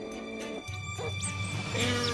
Oops.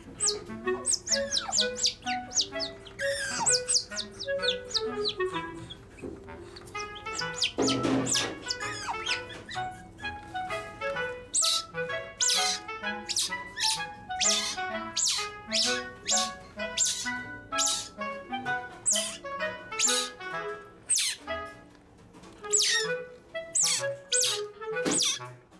much.